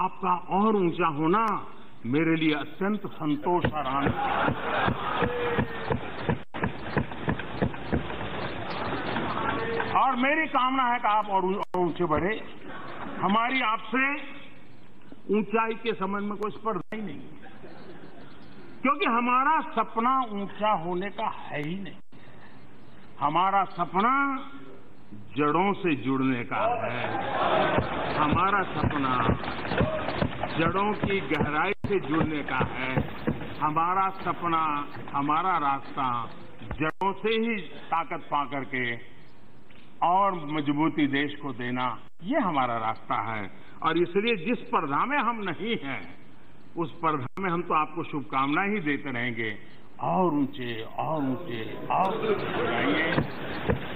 आपका और ऊँचा होना मेरे लिए अत्यंत संतोष और आनंद और मेरी कामना है कि आप और ऊँचे बढ़े। हमारी आपसे ऊंचाई के संबंध में कोई स्पर्धा ही नहीं क्योंकि हमारा सपना ऊँचा होने का है ही नहीं। हमारा सपना जड़ों से जुड़ने का है। हमारा सपना जड़ों की गहराई से जुड़ने का है। हमारा सपना, हमारा रास्ता जड़ों से ही ताकत पा करके और मजबूती देश को देना, ये हमारा रास्ता है। और इसलिए जिस स्पर्धा में हम नहीं हैं, उस स्पर्धा में हम तो आपको शुभकामनाएँ ही देते रहेंगे। और ऊँचे और ऊँचे और ऊँचे।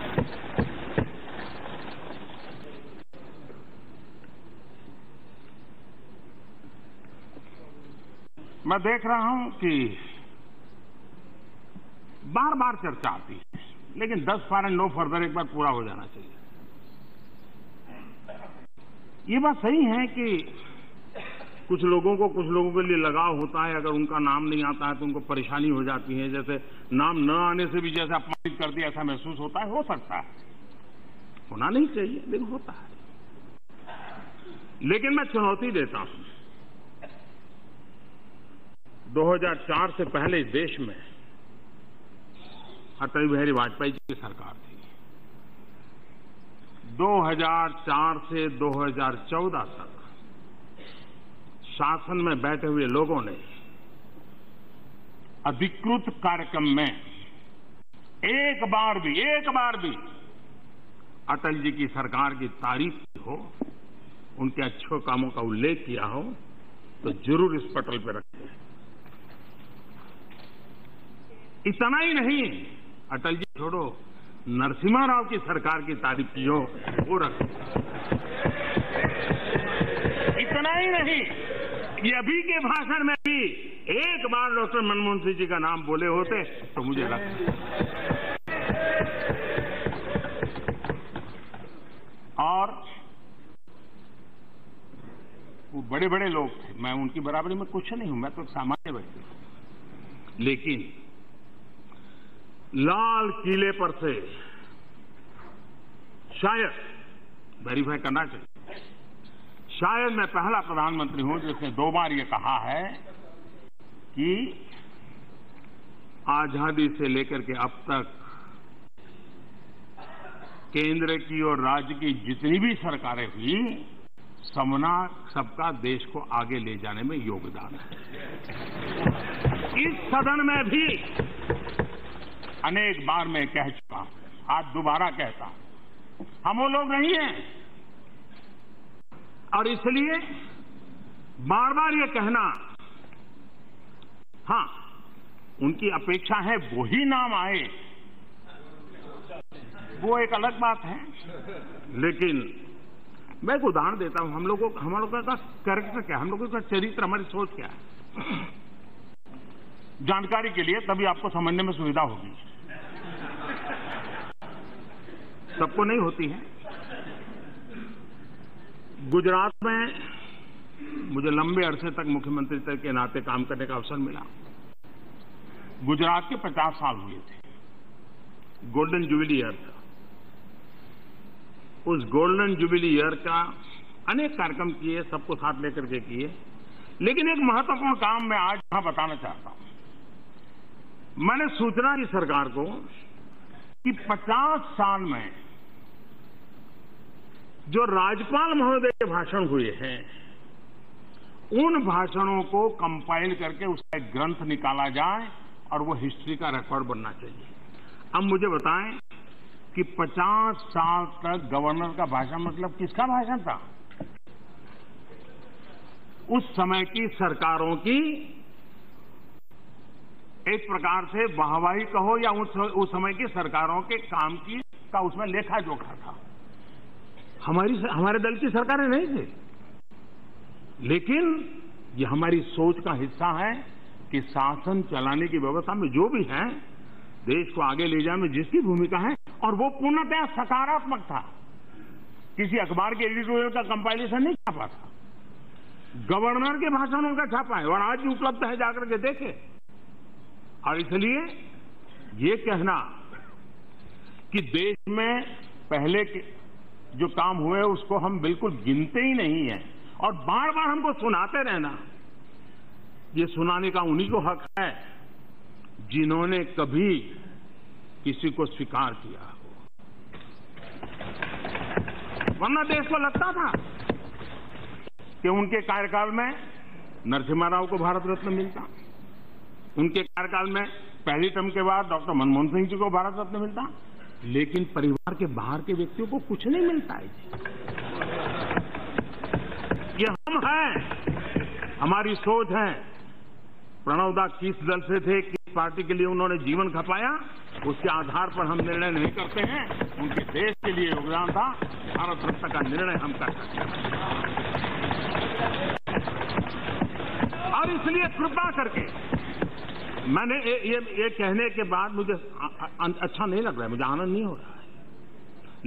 मैं देख रहा हूँ कि बार बार चर्चा आती है, लेकिन 10 फार एंड नो फर्दर एक बार पूरा हो जाना चाहिए। ये बात सही है कि कुछ लोगों को, कुछ लोगों के लिए लगाव होता है, अगर उनका नाम नहीं आता है तो उनको परेशानी हो जाती है। जैसे नाम न आने से भी जैसे अपमानित कर दिया ऐसा महसूस होता है, हो सकता है। होना नहीं चाहिए, लेकिन होता है। लेकिन मैं चुनौती देता हूँ। 2004 से पहले देश में अटल बिहारी वाजपेयी जी की सरकार थी। 2004 से 2014 तक शासन में बैठे हुए लोगों ने अधिकृत कार्यक्रम में एक बार भी, एक बार भी अटल जी की सरकार की तारीफ़ की हो, उनके अच्छे कामों का उल्लेख किया हो तो ज़रूर इस पटल पर रखें इतना ही नहीं। अटल जी, छोड़ो। नरसिम्हा राव की सरकार की तारीफ़ की हो वो रखें। इतना ही नहीं। ये अभी के भाषण में भी एक बार डॉक्टर मनमोहन सिंह जी का नाम बोले होते तो मुझे लगता और वो बड़े बड़े लोग थे। मैं उनकी बराबरी में कुछ नहीं हूँ, मैं तो सामान्य व्यक्ति हूँ। लेकिन लाल किले पर से शायद वेरीफाई करना चाहिए शायद मैं पहला प्रधानमंत्री हूँ जिसने दो बार ये कहा है कि आज़ादी से लेकर के अब तक केंद्र की और राज्य की जितनी भी सरकारें हुई समना सबका देश को आगे ले जाने में योगदान है। इस सदन में भी अनेक बार मैं कह चुका आज दोबारा कहता हूँ। हम वो लोग नहीं हैं। और इसलिए बार बार ये कहना, हाँ, उनकी अपेक्षा है वो ही नाम आए। वो एक अलग बात है। लेकिन मैं एक उदाहरण देता हूँ, हम लोगों हम लोगों का कैरेक्टर क्या हम लोगों का चरित्र, हमारी सोच क्या है? जानकारी के लिए तभी आपको समझने में सुविधा होगी। सबको नहीं होती है। गुजरात में मुझे लंबे अरसे तक मुख्यमंत्री तक के नाते काम करने का अवसर मिला। गुजरात के 50 साल हुए थे। गोल्डन जुबिली ईयर था। उस गोल्डन जुबिली ईयर का अनेक कार्यक्रम किए, सबको साथ लेकर के किए। लेकिन एक महत्वपूर्ण काम मैं आज यहाँ बताना चाहता हूँ। मैंने सूचना दी सरकार को कि 50 साल में जो राज्यपाल महोदय के भाषण हुए हैं उन भाषणों को कंपाइल करके उसका एक ग्रंथ निकाला जाए और वो हिस्ट्री का रिकॉर्ड बनना चाहिए। अब मुझे बताएँ कि 50 साल तक गवर्नर का भाषण मतलब किसका भाषण था? उस समय की सरकारों की एक प्रकार से वाहवाही कहो या उस, उस समय की सरकारों के काम की का उसमें लेखा जोखा था। हमारी हमारे दल की सरकारें नहीं थी। लेकिन ये हमारी सोच का हिस्सा है कि शासन चलाने की व्यवस्था में जो भी है, देश को आगे ले जाने में जिसकी भूमिका है, और वो पूर्णतः सकारात्मक था। किसी अखबार के एडिटोरियल का कंपाइलेशन नहीं छापा था। गवर्नर के भाषणों का छापा है, और आज भी उपलब्ध है, जाकर के देखे। और इसलिए ये कहना कि देश में पहले के जो काम हुए उसको हम बिल्कुल गिनते ही नहीं हैं। और बार बार हमको सुनाते रहना। ये सुनाने का उन्हीं को हक है, जिन्होंने कभी किसी को स्वीकार किया हो। वरना देश को लगता था कि उनके कार्यकाल में नरसिम्हा राव को भारत रत्न मिलता। उनके कार्यकाल में पहली टर्म के बाद डॉक्टर मनमोहन सिंह जी को भारत रत्न मिलता। लेकिन परिवार के बाहर के व्यक्तियों को कुछ नहीं मिलता है जी। ये हम हैं। हमारी सोच है। प्रणव दा किस दल से थे, किस पार्टी के लिए उन्होंने जीवन खपाया, उसके आधार पर हम निर्णय नहीं करते हैं। उनके देश के लिए योगदान था। भारत रत्न का निर्णय हम कर सकते हैं। और इसलिए कृपा करके मैंने ये, ये, ये कहने के बाद मुझे अच्छा नहीं लग रहा है मुझे आनंद नहीं हो रहा है।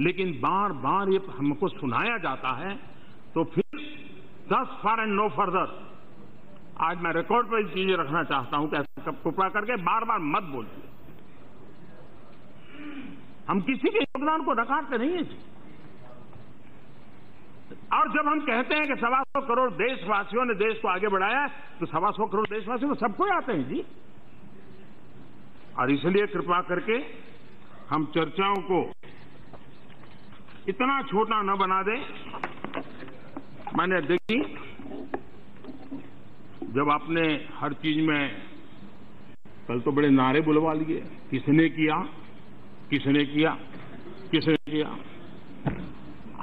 लेकिन बार बार ये हमको सुनाया जाता है तो फिर दस फार एंड नो फर्दर आज मैं रिकॉर्ड पर चीज़ें रखना चाहता हूँ कि ऐसा कृपा करके बार बार मत बोलिए। हम किसी के योगदान को नकारते नहीं है जी। और जब हम कहते हैं कि सवा सौ करोड़ देशवासियों ने देश को आगे बढ़ाया तो सवा सौ करोड़ देशवासियों सबको आते हैं जी। और इसलिए कृपा करके हम चर्चाओं को इतना छोटा न बना दें। मैंने देखी, जब आपने हर चीज़ में कल तो बड़े नारे बुलवा लिए, किसने किया किसने किया किसने किया।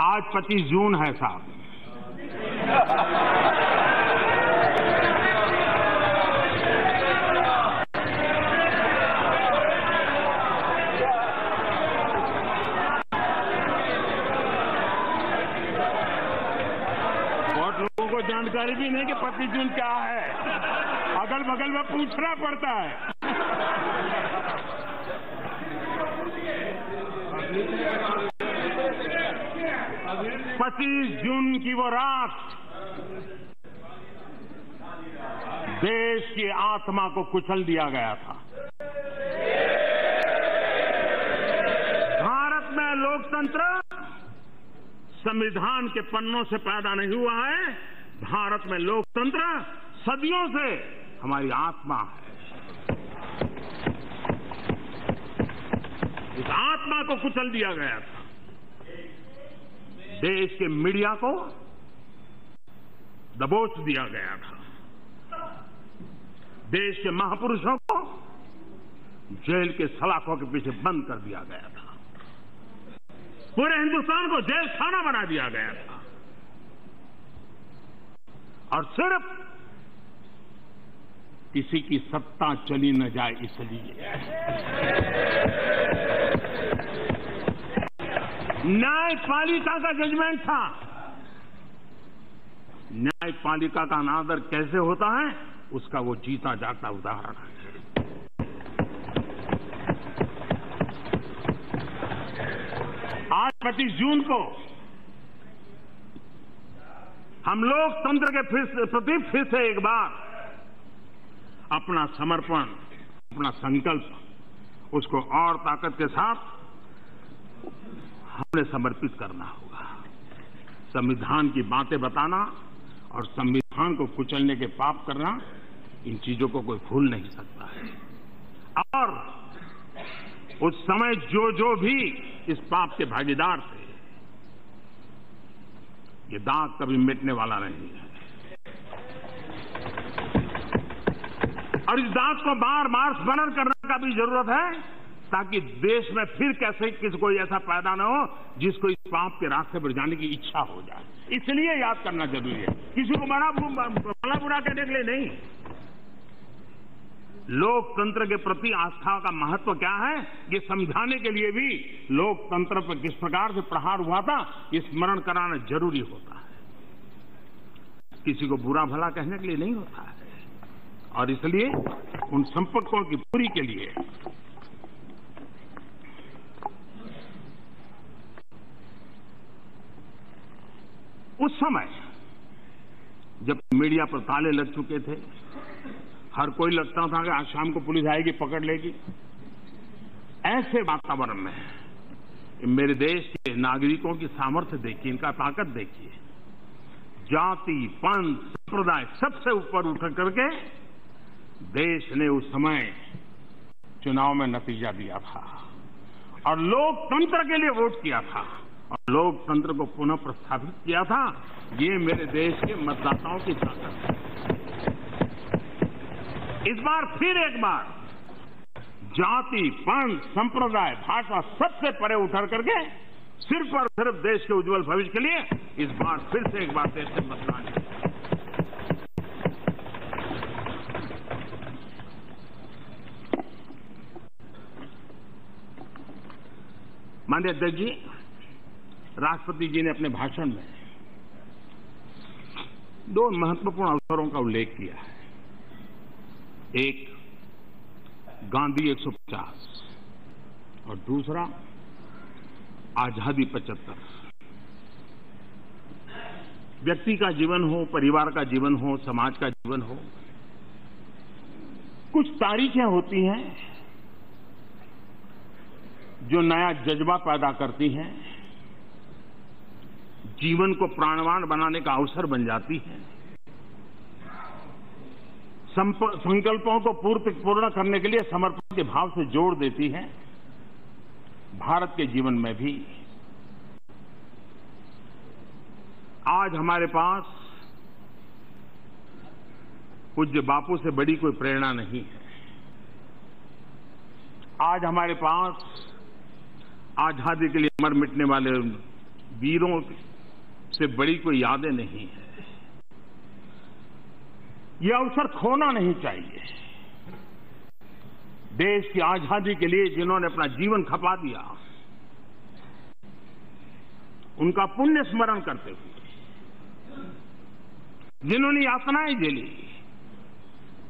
आज 25 जून है साहब। जानकारी भी नहीं कि 25 जून क्या है? अगल बगल में पूछना पड़ता है। पच्चीस जून की वो रात, देश की आत्मा को कुचल दिया गया था। भारत में लोकतंत्र संविधान के पन्नों से पैदा नहीं हुआ है। भारत में लोकतंत्र सदियों से हमारी आत्मा है। इस आत्मा को कुचल दिया गया था। देश के मीडिया को दबोच दिया गया था। देश के महापुरुषों को जेल के सलाखों के पीछे बंद कर दिया गया था। पूरे हिंदुस्तान को जेल खाना बना दिया गया था। और सिर्फ़ किसी की सत्ता चली न जाए इसलिए। न्यायपालिका का जजमेंट था। न्यायपालिका का अनादर कैसे होता है? उसका वो जीता जाता उदाहरण है। आज पच्चीस जून को हम लोकतंत्र के फिर प्रति फिर से एक बार। अपना समर्पण, अपना संकल्प, उसको और ताकत के साथ हमने समर्पित करना होगा। संविधान की बातें बताना और संविधान को कुचलने के पाप करना, इन चीज़ों को कोई भूल नहीं सकता है। और उस समय जो जो भी इस पाप के भागीदार थे ये दाग कभी मिटने वाला नहीं है। और इस दाग को बार बार स्मरण करने का भी ज़रूरत है, ताकि देश में फिर कैसे किसी कोई ऐसा पैदा न हो, जिसको इस पाप के रास्ते पर जाने की इच्छा हो जाए। इसलिए याद करना ज़रूरी है। किसी को बड़ा बुरा कहने के लिए नहीं। लोकतंत्र के प्रति आस्था का महत्व क्या है? ये समझाने के लिए भी लोकतंत्र पर किस प्रकार से प्रहार हुआ था, ये स्मरण कराना ज़रूरी होता है। किसी को बुरा भला कहने के लिए नहीं होता है। और इसलिए उन संपर्कों की पूरी के लिए उस समय जब मीडिया पर ताले लग चुके थे हर कोई लगता था कि आज शाम को पुलिस आएगी, पकड़ लेगी। ऐसे वातावरण में मेरे देश के नागरिकों की सामर्थ्य देखिए, इनका ताकत देखिए। जाति, पंथ, संप्रदाय सबसे ऊपर उठ करके देश ने उस समय चुनाव में नतीजा दिया था। और लोकतंत्र के लिए वोट किया था। और लोकतंत्र को पुनः प्रस्थापित किया था। ये मेरे देश के मतदाताओं की ताकत है। इस बार फिर एक बार। जाति पंथ संप्रदाय, भाषा सबसे परे उठर करके सिर्फ़ और सिर्फ़ देश के उज्जवल भविष्य के लिए इस बार फिर से एक बार देश से मतदान माननीय अध्यक्ष जी, राष्ट्रपति जी ने अपने भाषण में दो महत्वपूर्ण अवसरों का उल्लेख किया है। एक, गांधी 150 और दूसरा, आज़ादी 75 व्यक्ति का जीवन हो, परिवार का जीवन हो, समाज का जीवन हो, कुछ तारीखें होती हैं जो नया जज्बा पैदा करती हैं, जीवन को प्राणवान बनाने का अवसर बन जाती हैं। संकल्पों को पूर्ति, पूर्ण करने के लिए समर्पण के भाव से जोड़ देती है। भारत के जीवन में भी। आज हमारे पास पूज्य बापू से बड़ी कोई प्रेरणा नहीं है। आज हमारे पास आज़ादी के लिए मर मिटने वाले वीरों से बड़ी कोई यादें नहीं है। ये अवसर खोना नहीं चाहिए। देश की आज़ादी के लिए जिन्होंने अपना जीवन खपा दिया, उनका पुण्य स्मरण करते हुए, जिन्होंने यातनाएँ झेली,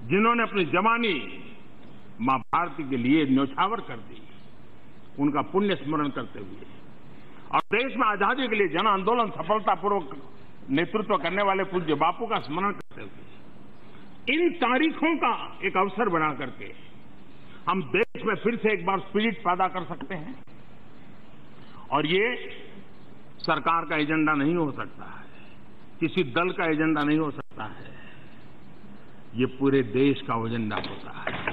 जिन्होंने अपनी जवानी माँ भारती के लिए न्यौछावर कर दी, उनका पुण्य स्मरण करते हुए, और देश में आज़ादी के लिए जन आंदोलन सफलतापूर्वक नेतृत्व करने वाले पूज्य बापू का स्मरण करते हुए इन तारीखों का एक अवसर बना करके हम देश में फिर से एक बार स्पिरिट पैदा कर सकते हैं। और ये सरकार का एजेंडा नहीं हो सकता है। किसी दल का एजेंडा नहीं हो सकता है। ये पूरे देश का एजेंडा होता है।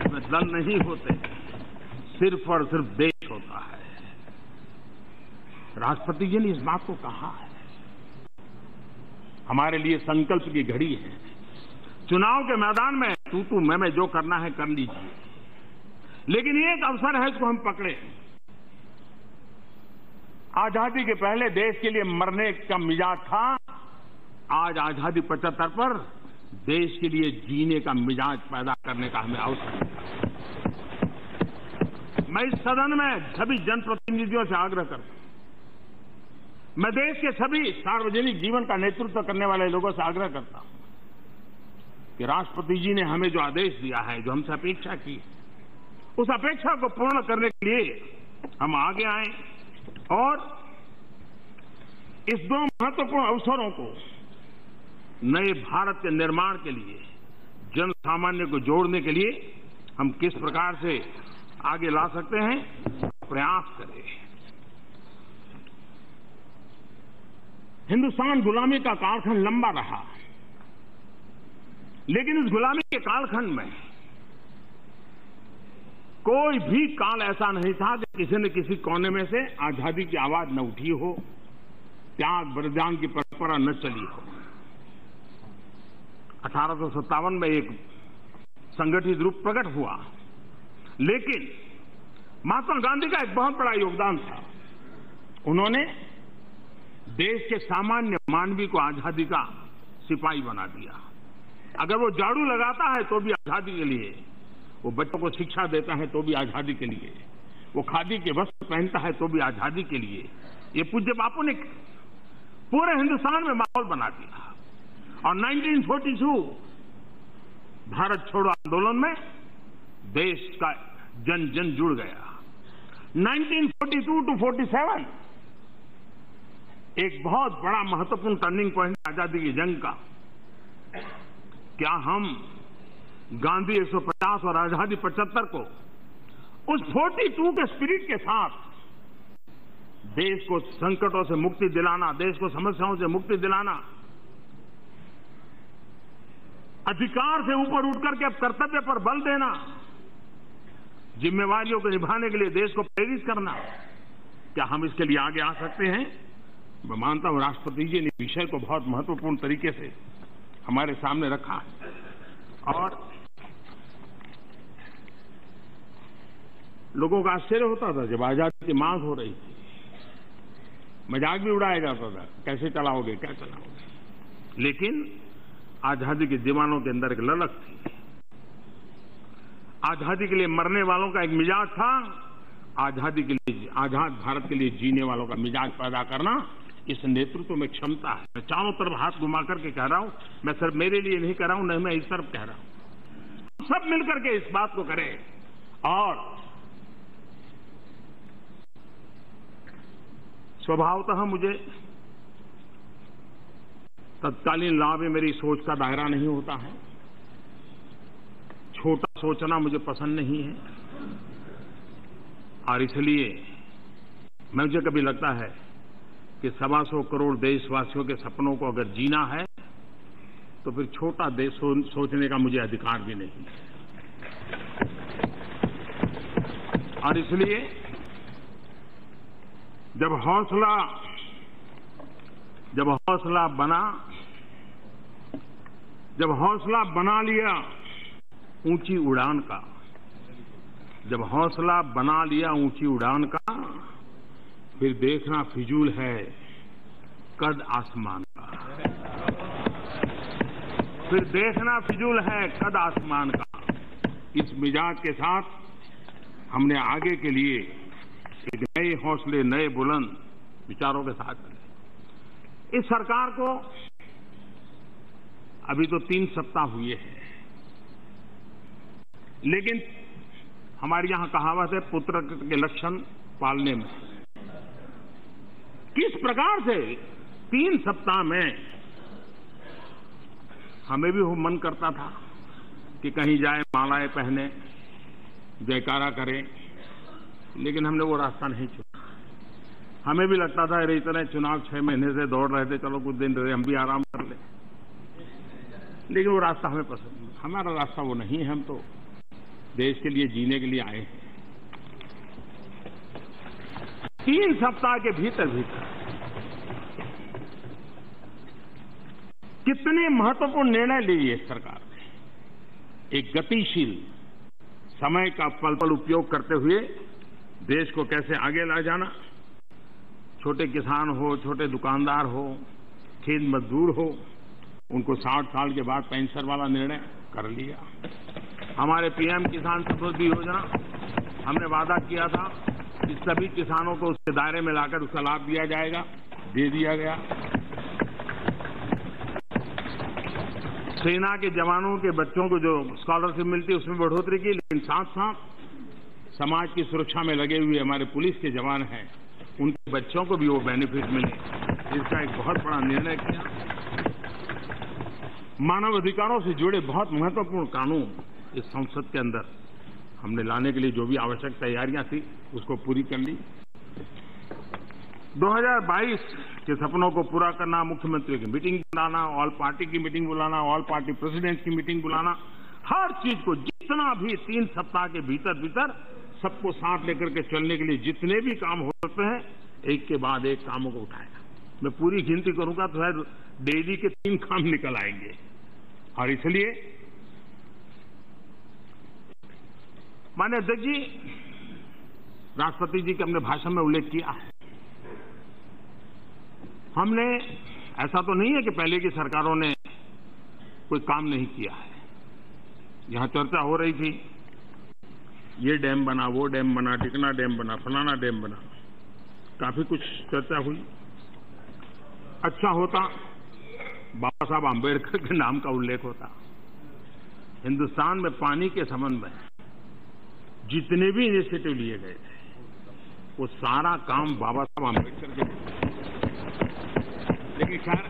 इसमें दल नहीं होते, सिर्फ़ और सिर्फ़ देश होता है। राष्ट्रपति जी ने इस बात को कहा है। हमारे लिए संकल्प की घड़ी है। चुनाव के मैदान में तू तू मैं मैं जो करना है कर लीजिए। लेकिन एक अवसर है इसको हम पकड़े। आज़ादी के पहले देश के लिए मरने का मिजाज था। आज आज़ादी पचहत्तर पर देश के लिए जीने का मिजाज पैदा करने का हमें अवसर मिला मैं इस सदन में सभी जनप्रतिनिधियों से आग्रह करता हूँ। मैं देश के सभी सार्वजनिक जीवन का नेतृत्व करने वाले लोगों से आग्रह करता हूँ कि राष्ट्रपति जी ने हमें जो आदेश दिया है, जो हमसे अपेक्षा की उस अपेक्षा को पूर्ण करने के लिए हम आगे आए और इस दो महत्वपूर्ण अवसरों को नए भारत के निर्माण के लिए, जन सामान्य को जोड़ने के लिए हम किस प्रकार से आगे ला सकते हैं, प्रयास करें। हिंदुस्तान गुलामी का कालखंड लंबा रहा। लेकिन इस गुलामी के कालखंड में कोई भी काल ऐसा नहीं था कि किसी न किसी कोने में से आज़ादी की आवाज़ न उठी हो, त्याग बलिदान की परंपरा न चली हो। अठारह सौ सत्तावन में एक संगठित रूप प्रकट हुआ। लेकिन महात्मा गांधी का एक बहुत बड़ा योगदान था। उन्होंने देश के सामान्य मानवी को आज़ादी का सिपाही बना दिया। अगर वो झाड़ू लगाता है तो भी आज़ादी के लिए, वो बच्चों को शिक्षा देता है तो भी आज़ादी के लिए, वो खादी के वस्त्र पहनता है तो भी आज़ादी के लिए। ये पूज्य बापू ने पूरे हिंदुस्तान में माहौल बना दिया। और 1942 भारत छोड़ो आंदोलन में देश का जन जन जुड़ गया। 1942 टू 47 एक बहुत बड़ा महत्वपूर्ण टर्निंग पॉइंट आज़ादी की जंग का। क्या हम गांधी 150 और आज़ादी 75 को उस 42 के स्पिरिट के साथ देश को संकटों से मुक्ति दिलाना, देश को समस्याओं से मुक्ति दिलाना, अधिकार से ऊपर उठ करके अब कर्तव्य पर बल देना, जिम्मेवारियों को निभाने के लिए देश को प्रेरित करना, क्या हम इसके लिए आगे आ सकते हैं? मैं मानता हूँ राष्ट्रपति जी ने विषय को बहुत महत्वपूर्ण तरीके से हमारे सामने रखा और लोगों का आश्चर्य होता था जब आज़ादी की मांग हो रही थी। मज़ाक भी उड़ाया जाता था, कैसे चलाओगे, क्या चलाओगे। लेकिन आज़ादी के दीवानों के अंदर एक ललक थी। आज़ादी के लिए मरने वालों का एक मिजाज था। आज़ादी के लिए, आज़ाद भारत के लिए जीने वालों का मिजाज पैदा करना। इस नेतृत्व में क्षमता है। मैं चारों तरफ़ हाथ घुमा करके कह रहा हूँ, मैं सिर्फ़ मेरे लिए नहीं कह रहा हूँ, नहीं, मैं इस तरफ़ कह रहा हूँ। सब मिलकर के इस बात को करें। और स्वभावतः मुझे तत्कालीन लाभ में मेरी सोच का दायरा नहीं होता है। छोटा सोचना मुझे पसंद नहीं है। और इसलिए मुझे कभी लगता है कि सवा सौ करोड़ देशवासियों के सपनों को अगर जीना है तो फिर छोटा देश सोचने का मुझे अधिकार भी नहीं। है और इसलिए, जब हौसला जब हौसला बना, जब हौसला बना लिया ऊँची उड़ान का, जब हौसला बना लिया ऊँची उड़ान का फिर देखना फिजूल है, कद आसमान का। फिर देखना फिजूल है, कद आसमान का। इस मिजाज के साथ हमने आगे के लिए एक नए हौसले, नए बुलंद विचारों के साथ इस सरकार को अभी तो तीन सप्ताह हुए हैं। लेकिन हमारे यहाँ कहावत है, पुत्र के लक्षण पालने में। प्रकार से तीन सप्ताह में हमें भी मन करता था कि कहीं जाए, मालाएँ पहने, जयकारा करें, लेकिन हमने वो रास्ता नहीं चुना। हमें भी लगता था, अरे इतने चुनाव छह महीने से दौड़ रहे थे, चलो कुछ दिन रहे, हम भी आराम कर ले। लेकिन वो रास्ता हमें पसंद नहीं। हमारा रास्ता वो नहीं है, हम तो देश के लिए, जीने के लिए आए हैं। तीन सप्ताह के भीतर भीतर कितने महत्वपूर्ण निर्णय लिए सरकार ने? एक गतिशील समय का पल पल उपयोग करते हुए देश को कैसे आगे ला जाना? छोटे किसान हो, छोटे दुकानदार हो, खेत मजदूर हो, उनको 60 साल के बाद पेंशन वाला निर्णय कर लिया। हमारे पीएम किसान समृद्धि योजना, हमने वादा किया था कि सभी किसानों को उसके दायरे में लाकर उसका लाभ दिया जाएगा, दे दिया गया। सेना के जवानों के बच्चों को जो स्कॉलरशिप मिलती है, उसमें बढ़ोतरी की, लेकिन साथ साथ समाज की सुरक्षा में लगे हुए हमारे पुलिस के जवान हैं, उनके बच्चों को भी वो बेनिफिट मिले। इसका एक बहुत बड़ा निर्णय किया। मानव अधिकारों से जुड़े बहुत महत्वपूर्ण कानून इस संसद के अंदर। हमने लाने के लिए जो भी आवश्यक तैयारियाँ थी, उसको पूरी कर ली। 2022 के सपनों को पूरा करना, मुख्यमंत्री की मीटिंग बुलाना ऑल पार्टी की मीटिंग बुलाना ऑल पार्टी प्रेसिडेंट की मीटिंग बुलाना, हर चीज़ को जितना भी तीन सप्ताह के भीतर भीतर सबको साथ लेकर के चलने के लिए जितने भी काम हो सकते हैं, एक के बाद एक कामों को उठाया मैं पूरी गिनती करूँगा तो शायद डेली के तीन काम निकल आएँगे। और इसलिए मान्य अध्यक्ष जी, राष्ट्रपति जी के हमने भाषण में उल्लेख किया। है हमने, ऐसा तो नहीं है कि पहले की सरकारों ने कोई काम नहीं किया है। यहाँ चर्चा हो रही थी, ये डैम बना, वो डैम बना टिकना डैम बना, फलाना डैम बना। काफ़ी कुछ चर्चा हुई। अच्छा होता, बाबा साहब आम्बेडकर के नाम का उल्लेख होता। हिंदुस्तान में पानी के संबंध में जितने भी इनिशिएटिव लिए गए थे, वो सारा काम बाबा साहब आम्बेडकर के कि खैर,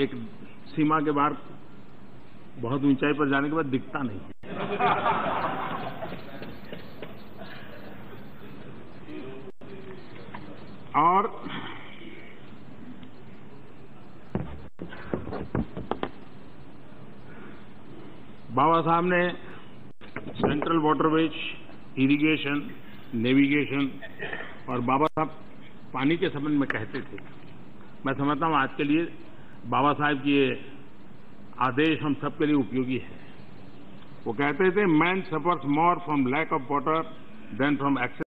एक सीमा के बाहर बहुत ऊंचाई पर जाने के बाद दिखता नहीं। और बाबा साहब ने सेंट्रल वाटरवेज इरिगेशन, नेविगेशन और बाबा साहब पानी के संबंध में कहते थे। मैं समझता हूँ आज के लिए बाबा साहब की ये आदेश हम सबके लिए उपयोगी है। वो कहते थे man suffers more from lack of water than from excess